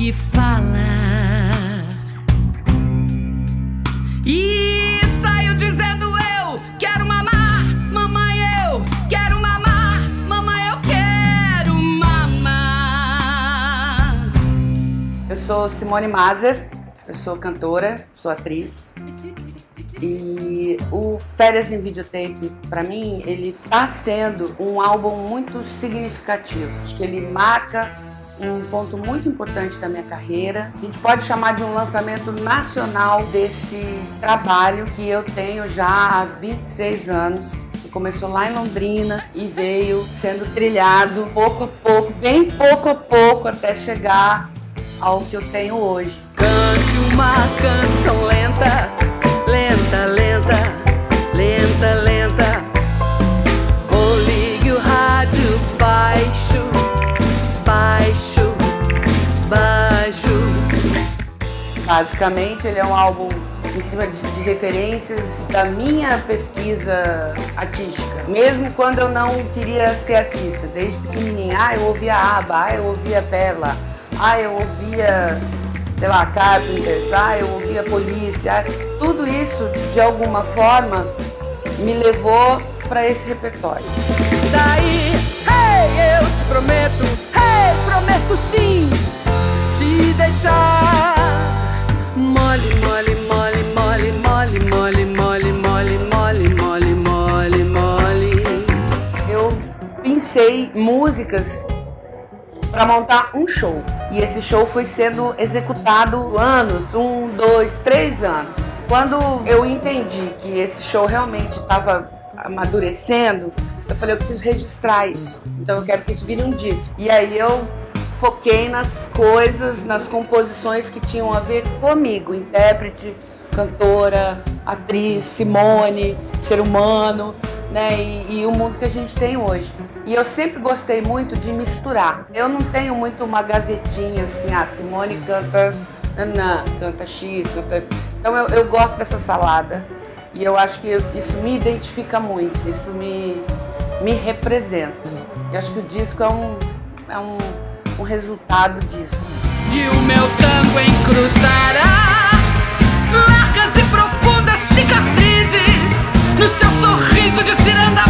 que falar. E saiu dizendo: Eu quero mamar, mamãe, eu quero mamar, mamãe, eu quero mamar. Eu sou Simone Mazer, eu sou cantora, sou atriz. E o Férias em Videotape, para mim, ele está sendo um álbum muito significativo, que ele marca um ponto muito importante da minha carreira. A gente pode chamar de um lançamento nacional desse trabalho que eu tenho já há 26 anos. Começou lá em Londrina e veio sendo trilhado pouco a pouco, bem pouco a pouco, até chegar ao que eu tenho hoje. Cante uma canção lenta, Basicamente, ele é um álbum em cima de, de, referências da minha pesquisa artística. Mesmo quando eu não queria ser artista, desde pequenininha, ah, eu ouvia ABBA, ah, eu ouvia Perla, ah, eu ouvia, sei lá, Carpenters, ah, eu ouvia Polícia, ah, tudo isso de alguma forma me levou para esse repertório. Daí, hey, eu te prometo, hey, prometo sim, pensei músicas para montar um show. E esse show foi sendo executado anos, um, dois, três anos. Quando eu entendi que esse show realmente estava amadurecendo, eu falei, eu preciso registrar isso. Então eu quero que isso vire um disco. E aí eu foquei nas coisas, nas composições que tinham a ver comigo, intérprete, cantora, atriz, Simone, ser humano, né? E, e, o mundo que a gente tem hoje. E eu sempre gostei muito de misturar. Eu não tenho muito uma gavetinha assim, ah, Simone canta, nanã, canta X, canta. Então eu, eu gosto dessa salada. E eu acho que isso me identifica muito, isso me, me representa. E acho que o disco é um, é um, um resultado disso. E o meu tango encrustará tirando a